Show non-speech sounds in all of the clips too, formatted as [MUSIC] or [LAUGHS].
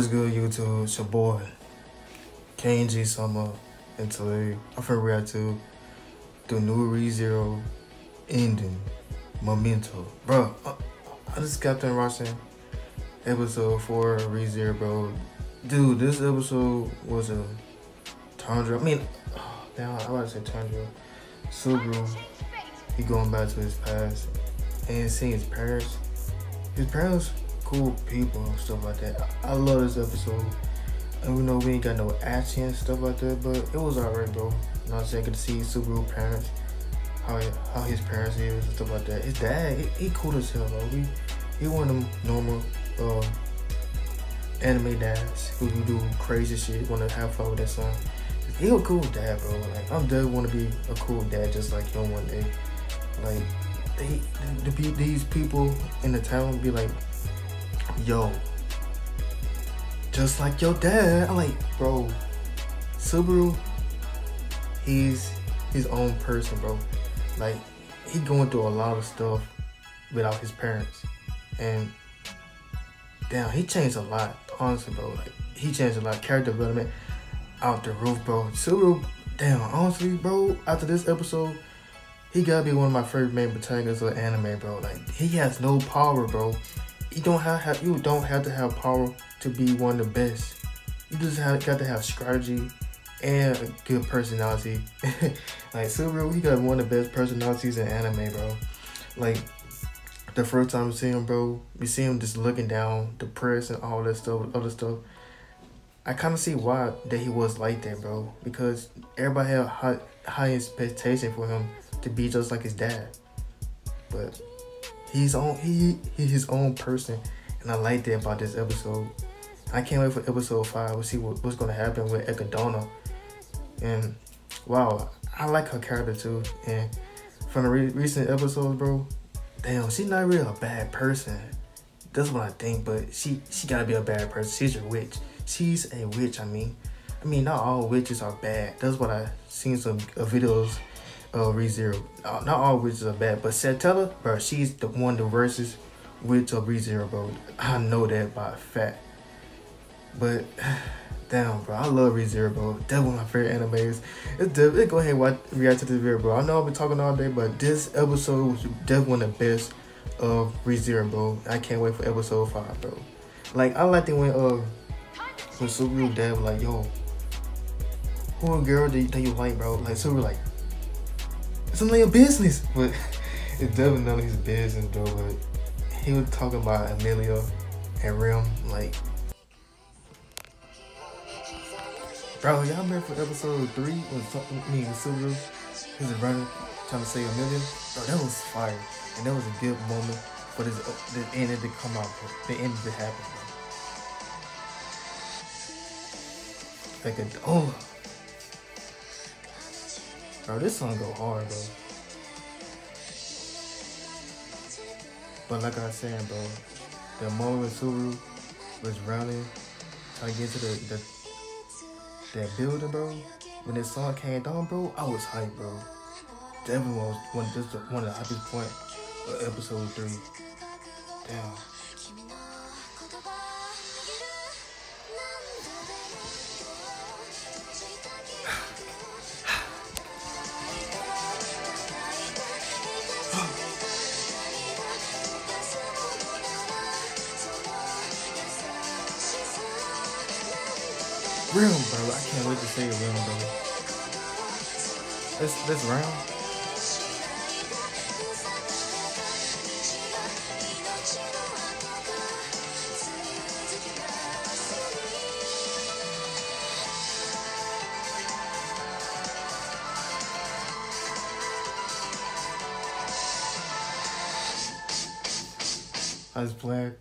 What's good, YouTube? It's your boy, KNG Sama, and today I'm finna react to the new ReZero ending, Memento. Bro, I, I just got done watching episode 4 of ReZero, bro. Dude, this episode was a Tanjiro. I mean, [SIGHS] oh, I about to say Tanjiro. Subaru, he going back to his past and seeing his parents. His parents cool people and stuff like that. I love this episode. And we know we ain't got no action and stuff like that, but it was alright, bro. You know what I'm saying? I could see Subaru parents, how how his parents is and stuff like that. His dad, he, he cool as hell, bro. He, he one of them normal uh, anime dads who, do crazy shit, want to have fun with their son. He a cool dad, bro. Like, I'm dead want to be a cool dad just like him one day. Like, they, the, the, these people in the town be like, yo, just like your dad. I'm like, bro, Subaru, he's his own person, bro. Like, he going through a lot of stuff without his parents. And damn, he changed a lot, honestly, bro. Like, he changed a lot. Character development out the roof, bro. Subaru, damn, honestly, bro, after this episode, he gotta be one of my favorite main protagonists of anime, bro. Like, he has no power, bro you don't have, have you don't have to have power to be one of the best. You just have got to have strategy and a good personality. [LAUGHS] like Subaru, he got one of the best personalities in anime, bro. Like the first time we see him, bro, we see him just looking down, depressed and all that stuff, other stuff. I kind of see why that he was like that, bro. Because everybody had high, high expectation for him to be just like his dad. But He's on he he's his own person, and I like that about this episode. I can't wait for episode five. We'll see what, what's gonna happen with Echidna. And wow, I like her character too. And from the re recent episodes, bro, damn, she's not really a bad person. That's what I think. But she she gotta be a bad person. She's a witch. She's a witch. I mean, I mean, not all witches are bad. That's what I seen some uh, videos uh, ReZero. Uh, not all witches are bad, but Satella, bro, she's the one the versus witch of ReZero, bro. I know that by fact. But [SIGHS] damn, bro, I love ReZero, bro. That's one of my favorite animes. It's definitely go ahead and watch, react to this video, bro. I know I've been talking all day, but this episode was definitely one of the best of ReZero, bro. I can't wait for episode five, bro. Like I like it when uh when Subaru dad was like, yo, who a girl that you, that you like, bro? Like Subaru like, it's none of your business. But it's definitely none of his business, though. But he was talking about Emilia and Rem, like. Bro, y'all remember for episode three when me and Subaru he was running trying to save Emilia? Bro, that was fire. And that was a good moment for this uh, the ending to come out. The end to happen. Like a oh Bro, this song go hard, bro. But like I was saying, bro, the moment Subaru was running, trying to get to the, the that building, bro, when this song came down, bro, I was hyped, bro. Definitely was one, just one of the happiest points of episode three. Damn. Rem, bro. I can't wait to see say Rem, bro. This this round. I was playing.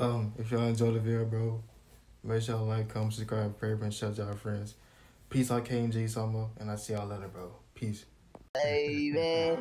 Um, if y'all enjoyed the video, bro, make sure y'all like, comment, subscribe, favorite, and shout y'all friends. Peace out, KNG Sama, and I see y'all later, bro. Peace. Baby.